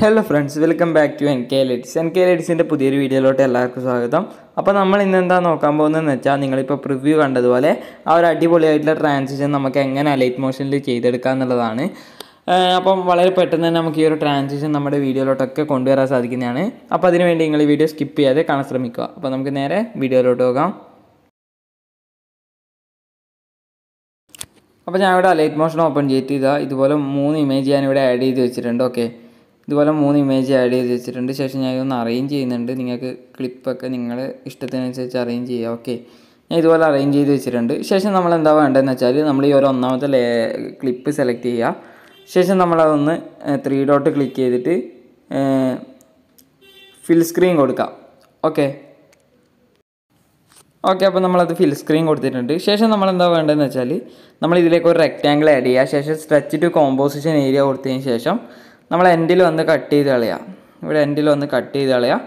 Hello friends welcome back to N K ladies N K ലെഡിസിന്റെ പുതിയൊരു വീഡിയോയിലോട്ട് എല്ലാവർക്കും സ്വാഗതം. അപ്പോൾ നമ്മൾ ഇന്ന് എന്താ നോക്കാൻ പോകുന്നതെന്ന് വെച്ചാൽ നിങ്ങളിപ്പോൾ പ്രിവ്യൂ കണ്ടതുപോലെ ആ ഒരു അടിപൊളിയായിട്ടുള്ള ട്രാൻസിഷൻ നമുക്ക് എങ്ങനെ ലൈറ്റ് മോഷനിൽ ചെയ്തെടുക്കുക എന്നുള്ളതാണ്. അപ്പം വളരെ പെട്ടെന്ന് തന്നെ നമുക്ക് ഈ ഒരു ട്രാൻസിഷൻ നമ്മുടെ വീഡിയോയിലോട്ടൊക്കെ കൊണ്ടുവരാൻ സാധിക്കുന്നതാണ്. അപ്പോൾ അതിനുവേണ്ടി നിങ്ങൾ ഈ വീഡിയോ സ്കിപ്പ് ചെയ്യാതെ കാണാൻ ശ്രമിക്കുക. അപ്പോൾ നമുക്ക് നേരെ വീഡിയോയിലോട്ട് പോകാം. അപ്പോൾ ഞാൻ ഇവിടെ ലൈറ്റ് മോഷൻ ഓപ്പൺ ചെയ്തിട്ട് ഇതാ ഇതുപോലെ മൂന്ന് ഇമേജ് ഞാനിവിടെ ആഡ് ചെയ്ത് വെച്ചിട്ടുണ്ട് ഓക്കെ ഇതുപോലെ മൂന്ന് ഇമേജ് ആഡ് ചെയ്ത് വെച്ചിട്ടുണ്ട്. ശേഷം ഞാൻ ഇതൊന്ന് അറേഞ്ച് ചെയ്യുന്നുണ്ട്. നിങ്ങൾക്ക് ക്ലിപ്പൊക്കെ നിങ്ങൾ ഇഷ്ടത്തിനനുസരിച്ച് അറേഞ്ച് ചെയ്യുക ഓക്കെ ഞാൻ ഇതുപോലെ അറേഞ്ച് ചെയ്ത് വെച്ചിട്ടുണ്ട്. ശേഷം നമ്മൾ എന്താ വേണ്ടതെന്ന് വെച്ചാൽ നമ്മൾ ഈ ഒരു ഒന്നാമത്തെ ലേ ക്ലിപ്പ് സെലക്ട് ചെയ്യുക. ശേഷം നമ്മളതൊന്ന് ത്രീ ഡോട്ട് ക്ലിക്ക് ചെയ്തിട്ട് ഫിൽ സ്ക്രീൻ കൊടുക്കാം. ഓക്കെ ഓക്കെ അപ്പോൾ നമ്മളത് ഫിൽ സ്ക്രീൻ കൊടുത്തിട്ടുണ്ട്. ശേഷം നമ്മൾ എന്താ വേണ്ടതെന്ന് വെച്ചാൽ നമ്മൾ ഇതിലേക്ക് ഒരു റെക്റ്റാങ്കിൾ ആഡ് ചെയ്യുക. ശേഷം സ്ട്രെച്ച് ടു കോമ്പോസിഷൻ ഏരിയ കൊടുത്തതിന് ശേഷം നമ്മൾ എൻഡിൽ വന്ന് കട്ട് ചെയ്ത് കളയുക ഇവിടെ എൻഡിൽ വന്ന് കട്ട് ചെയ്ത് കളയുക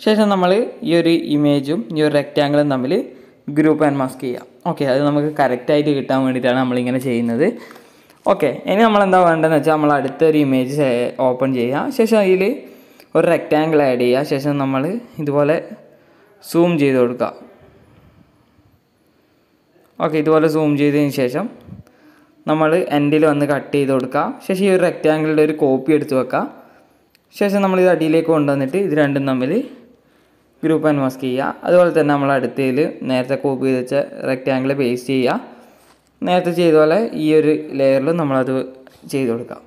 ശേഷം നമ്മൾ ഈ ഒരു ഇമേജും ഈ ഒരു റെക്റ്റാങ്കിളും തമ്മിൽ ഗ്രൂപ്പ് ആൻഡ് മാസ്ക് ചെയ്യാം. ഓക്കെ അത് നമുക്ക് കറക്റ്റായിട്ട് കിട്ടാൻ വേണ്ടിയിട്ടാണ് നമ്മളിങ്ങനെ ചെയ്യുന്നത്. ഓക്കെ ഇനി നമ്മൾ എന്താ വേണ്ടതെന്ന് വെച്ചാൽ നമ്മൾ അടുത്തൊരു ഇമേജ് ഓപ്പൺ ചെയ്യുക ശേഷം അതിൽ ഒരു റെക്റ്റാങ്കിൾ ആഡ് ചെയ്യുക ശേഷം നമ്മൾ ഇതുപോലെ സൂം ചെയ്ത് കൊടുക്കുക ഓക്കെ ഇതുപോലെ സൂം ചെയ്തതിന് ശേഷം നമ്മൾ എൻഡിൽ വന്ന് കട്ട് ചെയ്ത് കൊടുക്കുക ശേഷം ഈ ഒരു റെക്റ്റാങ്കിളിന്റെ ഒരു കോപ്പി എടുത്ത് വെക്കുക ശേഷം നമ്മൾ ഇത് അടിയിലേക്ക് കൊണ്ടുവന്നിട്ട് ഇത് രണ്ടും തമ്മിൽ ഗ്രൂപ്പ് ആൻഡ് മാസ്ക് ചെയ്യുക അതുപോലെ തന്നെ നമ്മൾ അടുത്തതിൽ നേരത്തെ കോപ്പി ചെയ്ത് വെച്ച റെക്റ്റാങ്കിൾ പേസ്റ്റ് ചെയ്യുക നേരത്തെ ചെയ്ത പോലെ ഈ ഒരു ലെയറിൽ നമ്മളത് ചെയ്ത് കൊടുക്കാം.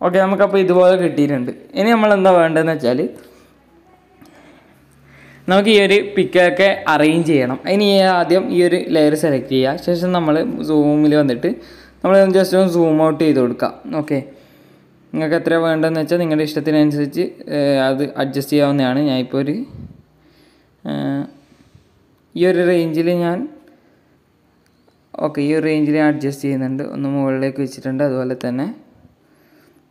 ഓക്കെ നമുക്കപ്പോൾ ഇതുപോലെ കിട്ടിയിട്ടുണ്ട്. ഇനി നമ്മൾ എന്താ വേണ്ടതെന്ന് വെച്ചാൽ നമുക്ക് ഈ ഒരു പിക്കൊക്കെ അറേഞ്ച് ചെയ്യണം. ഇനി ആദ്യം ഈ ഒരു ലെയർ സെലക്ട് ചെയ്യുക. ശേഷം നമ്മൾ സൂമിൽ വന്നിട്ട് നമ്മൾ ജസ്റ്റ് ഒന്ന് സൂം ഔട്ട് ചെയ്ത് കൊടുക്കാം ഓക്കെ നിങ്ങൾക്ക് എത്ര വേണ്ടതെന്ന് വെച്ചാൽ നിങ്ങളുടെ ഇഷ്ടത്തിനനുസരിച്ച് അത് അഡ്ജസ്റ്റ് ചെയ്യാവുന്നതാണ്. ഞാനിപ്പോൾ ഒരു ഈ ഒരു റേഞ്ചിൽ ഞാൻ ഓക്കെ ഈ ഒരു റേഞ്ചിൽ ഞാൻ അഡ്ജസ്റ്റ് ചെയ്യുന്നുണ്ട്. ഒന്ന് മുകളിലേക്ക് വെച്ചിട്ടുണ്ട്. അതുപോലെ തന്നെ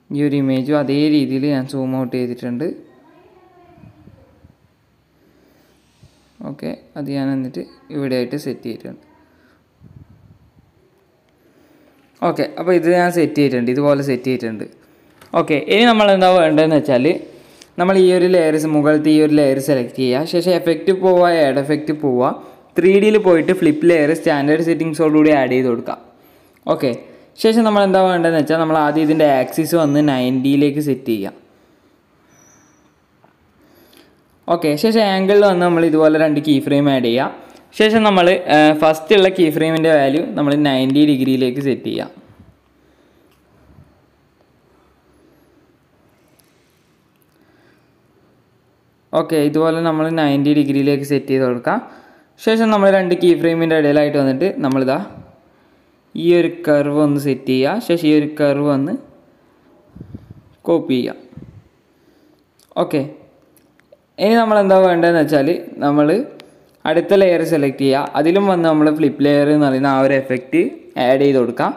ഈ ഒരു ഇമേജും അതേ രീതിയിൽ ഞാൻ സൂം ഔട്ട് ചെയ്തിട്ടുണ്ട്. ഓക്കെ അത് ഞാൻ എന്നിട്ട് ഇവിടെ ആയിട്ട് സെറ്റ് ചെയ്തിട്ടുണ്ട്. ഓക്കെ അപ്പോൾ ഇത് ഞാൻ സെറ്റ് ചെയ്തിട്ടുണ്ട് ഇതുപോലെ സെറ്റ് ചെയ്തിട്ടുണ്ട്. ഓക്കെ ഇനി നമ്മൾ എന്താ വേണ്ടതെന്ന് വെച്ചാൽ നമ്മൾ ഈ ഒരു ലെയർ മുകളിലത്തെ ഈ ഒരു ലെയർ സെലക്ട് ചെയ്യുക. ശേഷം എഫക്റ്റ് പോവുക ആഡ് എഫക്റ്റ് പോവുക. ത്രീ ഡിയിൽ പോയിട്ട് ഫ്ലിപ്പ് ലെയർ സ്റ്റാൻഡേർഡ് സെറ്റിങ്സോടുകൂടി ആഡ് ചെയ്ത് കൊടുക്കാം ഓക്കെ ശേഷം നമ്മൾ എന്താ വേണ്ടതെന്ന് വെച്ചാൽ നമ്മൾ ആദ്യം ഇതിന്റെ ആക്സിസ് വന്ന് നയന്റിയിലേക്ക് സെറ്റ് ചെയ്യാം ഓക്കെ ശേഷം ആംഗിളിൽ വന്ന് നമ്മൾ ഇതുപോലെ രണ്ട് കീ ഫ്രെയിം ആഡ് ചെയ്യാം. ശേഷം നമ്മൾ ഫസ്റ്റ് ഉള്ള കീ ഫ്രെയിമിന്റെ വാല്യൂ നമ്മൾ നയന്റി ഡിഗ്രിയിലേക്ക് സെറ്റ് ചെയ്യാം. ഓക്കെ ഇതുപോലെ നമ്മൾ നയന്റി ഡിഗ്രിയിലേക്ക് സെറ്റ് ചെയ്ത് കൊടുക്കാം. ശേഷം നമ്മൾ രണ്ട് കീ ഫ്രെയിമിന്റെ ഇടയിലായിട്ട് വന്നിട്ട് നമ്മളിതാ ഈ ഒരു കർവ് ഒന്ന് സെറ്റ് ചെയ്യുക ശേഷം ഈ ഒരു കർവ് ഒന്ന് കോപ്പി ചെയ്യുക ഓക്കെ ഇനി നമ്മൾ എന്താ വേണ്ടതെന്ന് വെച്ചാൽ നമ്മൾ അടുത്ത ലെയർ സെലക്ട് ചെയ്യുക. അതിലും വന്ന് നമ്മൾ ഫ്ലിപ്പ് ലെയർ എന്ന് പറയുന്ന ആ ഒരു എഫക്റ്റ് ആഡ് ചെയ്ത് കൊടുക്കാം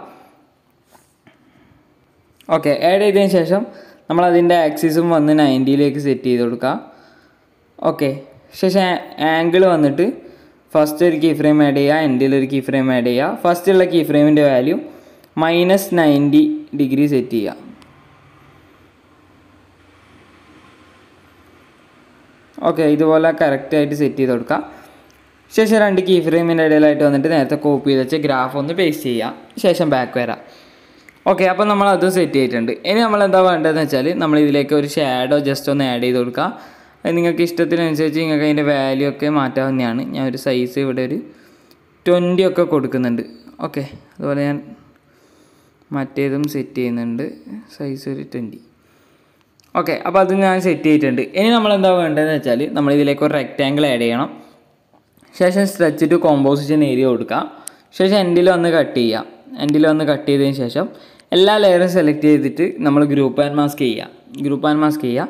ഓക്കെ ആഡ് ചെയ്തതിന് ശേഷം നമ്മൾ അതിന്റെ ആക്സിസും വന്ന് നയന്റിയിലേക്ക് സെറ്റ് ചെയ്ത് കൊടുക്കുക. ഓക്കെ ശേഷം ആംഗിൾ വന്നിട്ട് ഫസ്റ്റ് ഒരു കീ ഫ്രെയിം ആഡ് ചെയ്യുക എൻഡിൽ ഒരു കീ ഫ്രെയിം ആഡ് ചെയ്യുക ഫസ്റ്റുള്ള കീ ഫ്രെയിമിന്റെ value minus ninety degree set ചെയ്യുക. ഓക്കെ ഇതുപോലെ കറക്റ്റായിട്ട് സെറ്റ് ചെയ്ത് കൊടുക്കുക ശേഷം രണ്ട് കീ ഫ്രെയിമിന്റെ ഇടയിലായിട്ട് വന്നിട്ട് നേരത്തെ കോപ്പി ചെയ്ത് വെച്ച് ഗ്രാഫ് ഒന്ന് പേസ്റ്റ് ചെയ്യാം. ശേഷം ബാക്ക് വരാം. ഓക്കെ അപ്പോൾ നമ്മൾ അത് സെറ്റ് ചെയ്തിട്ടുണ്ട്. ഇനി നമ്മൾ എന്താ വേണ്ടതെന്ന് വെച്ചാൽ നമ്മൾ ഇതിലേക്ക് ഒരു ഷാഡോ ജസ്റ്റ് ഒന്ന് ആഡ് ചെയ്ത് കൊടുക്കുക അത് നിങ്ങൾക്ക് ഇഷ്ടത്തിനനുസരിച്ച് നിങ്ങൾക്ക് അതിന്റെ വാല്യൂ ഒക്കെ മാറ്റാവുന്നതാണ് ഞാൻ ഒരു സൈസ് ഇവിടെ ഒരു ട്വന്റി ഒക്കെ കൊടുക്കുന്നുണ്ട്. ഓക്കെ അതുപോലെ ഞാൻ മറ്റേതും സെറ്റ് ചെയ്യുന്നുണ്ട്. സൈസ് ഒരു ട്വന്റി ഓക്കെ അപ്പോൾ അത് ഞാൻ സെറ്റ് ചെയ്തിട്ടുണ്ട്. ഇനി നമ്മൾ എന്താ വേണ്ടതെന്ന് വെച്ചാൽ നമ്മൾ ഇതിലേക്ക് ഒരു റെക്റ്റാങ്കിൾ ആഡ് ചെയ്യണം. ശേഷം സ്ട്രെച്ച് ടു കോമ്പോസിഷൻ ഏരിയ കൊടുക്കുക ശേഷം എൻഡിൽ വന്ന് കട്ട് ചെയ്യുക എൻഡിൽ വന്ന് കട്ട് ചെയ്തതിന് ശേഷം എല്ലാ ലെയറും സെലക്ട് ചെയ്തിട്ട് നമ്മൾ ഗ്രൂപ്പ് ആൻഡ് മാസ്ക് ചെയ്യുക ഗ്രൂപ്പ് ആൻഡ് മാസ്ക് ചെയ്യുക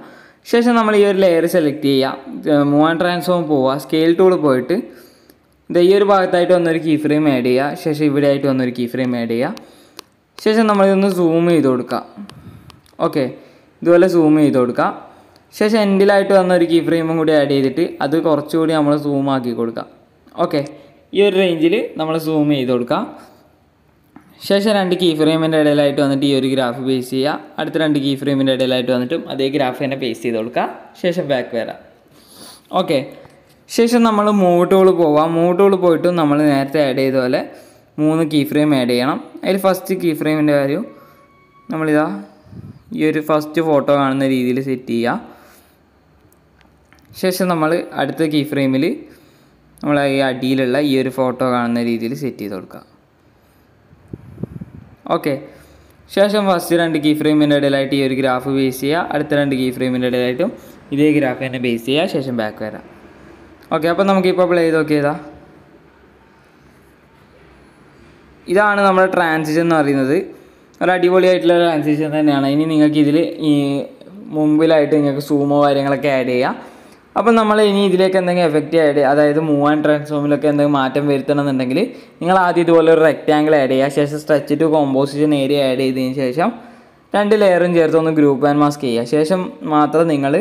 ശേഷം നമ്മൾ ഈ ഒരു ലെയർ സെലക്ട് ചെയ്യുക മൂവ് ആൻഡ് ട്രാൻസ്ഫോം പോവുക സ്കെയിൽ ടൂൾ പോയിട്ട് ഇത് ഈ ഒരു ഭാഗത്തായിട്ട് വന്നൊരു കീ ഫ്രെയിം ആഡ് ചെയ്യുക ശേഷം ഇവിടെ ആയിട്ട് വന്നൊരു കീ ഫ്രെയിം ആഡ് ചെയ്യുക ശേഷം നമ്മളിതൊന്ന് സൂം ചെയ്ത് കൊടുക്കുക ഓക്കെ. ഇതുപോലെ സൂം ചെയ്ത് കൊടുക്കുക ശേഷം എൻഡിലായിട്ട് വന്ന ഒരു കീ ഫ്രെയിമും കൂടി ആഡ് ചെയ്തിട്ട് അത് കുറച്ചുകൂടി നമ്മൾ സൂം ആക്കി കൊടുക്കുക ഓക്കെ ഈ ഒരു റേഞ്ചിൽ നമ്മൾ സൂം ചെയ്ത് കൊടുക്കുക ശേഷം രണ്ട് കീ ഫ്രെയിമിന്റെ ഇടയിലായിട്ട് വന്നിട്ട് ഈ ഒരു ഗ്രാഫ് പേസ്റ്റ് ചെയ്യുക അടുത്ത രണ്ട് കീ ഫ്രെയിമിന്റെ ഇടയിലായിട്ട് വന്നിട്ടും അതേ ഗ്രാഫ് തന്നെ പേസ്റ്റ് ചെയ്ത് കൊടുക്കുക ശേഷം ബാക്ക് വരാം. ഓക്കെ ശേഷം നമ്മൾ മൂവ് ടൂൾ പോവാം. മൂവ് ടൂൾ പോയിട്ട് നമ്മൾ നേരത്തെ ആഡ് ചെയ്ത പോലെ മൂന്ന് കീ ഫ്രെയിം ആഡ് ചെയ്യണം. അതിൽ ഫസ്റ്റ് കീ ഫ്രെയിമിന്റെ കാര്യം നമ്മളിതാ ഈ ഒരു ഫസ്റ്റ് ഫോട്ടോ കാണുന്ന രീതിയിൽ സെറ്റ് ചെയ്യുക ശേഷം നമ്മൾ അടുത്ത കീ ഫ്രെയിമിൽ നമ്മൾ ഈ അടിയിലുള്ള ഈ ഒരു ഫോട്ടോ കാണുന്ന രീതിയിൽ സെറ്റ് ചെയ്ത് കൊടുക്കുക ഓക്കെ ശേഷം ഫസ്റ്റ് രണ്ട് കീ ഫ്രെയിമിന്റെ ഇടയിലായിട്ട് ഈ ഒരു ഗ്രാഫ് ബേസ് ചെയ്യുക അടുത്ത രണ്ട് കീ ഫ്രെയിമിന്റെ ഇടയിലായിട്ടും ഇതേ ഗ്രാഫ് തന്നെ ബേസ് ചെയ്യുക ശേഷം ബാക്ക് വരാം. ഓക്കെ അപ്പോൾ നമുക്കിപ്പോൾ പ്ലേ ചെയ്ത് നോക്കിയതാ. ഇതാണ് നമ്മുടെ ട്രാൻസിഷൻ എന്ന് പറയുന്നത്. ഒരു അടിപൊളിയായിട്ടുള്ള ട്രാൻസിഷൻ തന്നെയാണ്. ഇനി നിങ്ങൾക്ക് ഇതിൽ ഈ മുമ്പിലായിട്ട് നിങ്ങൾക്ക് സൂമോ കാര്യങ്ങളൊക്കെ ആഡ് ചെയ്യാം. അപ്പം നമ്മൾ ഇനി ഇതിലേക്ക് എന്തെങ്കിലും എഫക്റ്റ് ആഡ് അതായത് മൂവ് ആൻഡ് ട്രാൻസ്ഫോമിലൊക്കെ എന്തെങ്കിലും മാറ്റം വരുത്തണം എന്നുണ്ടെങ്കിൽ നിങ്ങൾ ആദ്യം ഇതുപോലെ ഒരു റെക്റ്റാങ്കിൾ ആഡ് ചെയ്യുക ശേഷം stretch to composition area add ചെയ്തതിന് ശേഷം രണ്ട് ലെയറും ചേർത്ത് ഒന്ന് ഗ്രൂപ്പ് ആൻഡ് മാസ്ക് ചെയ്യുക ശേഷം മാത്രം നിങ്ങൾ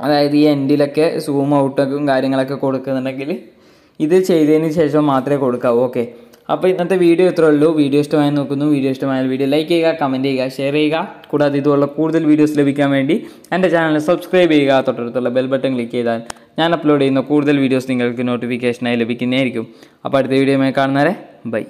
അതായത് ഈ എൻഡിലൊക്കെ സൂം ഔട്ടൊക്കെ കാര്യങ്ങളൊക്കെ കൊടുക്കുന്നുണ്ടെങ്കിൽ ഇത് ചെയ്തതിന് ശേഷം മാത്രമേ കൊടുക്കാവൂ. ഓക്കെ അപ്പോൾ ഇന്നത്തെ വീഡിയോ ഇത്രേ ഉള്ളൂ. വീഡിയോ ഇഷ്ടമായി നോക്കുന്നു. വീഡിയോ ഇഷ്ടമായ വീഡിയോ ലൈക്ക് ചെയ്യുക കമന്റ് ചെയ്യുക ഷെയർ ചെയ്യുക. കൂടാതെ ഇതുപോലുള്ള കൂടുതൽ വീഡിയോസ് ലഭിക്കാൻ വേണ്ടി എന്റെ ചാനൽ സബ്സ്ക്രൈബ് ചെയ്യുക. തൊട്ടടുത്തുള്ള ബെൽ ബട്ടൺ ക്ലിക്ക് ചെയ്താൽ ഞാൻ അപ്ലോഡ് ചെയ്യുന്ന കൂടുതൽ വീഡിയോസ് നിങ്ങൾക്ക് നോട്ടിഫിക്കേഷനായി ലഭിക്കുന്നതായിരിക്കും. അപ്പോൾ അടുത്ത വീഡിയോയുമായി കാണുന്നവരെ ബൈ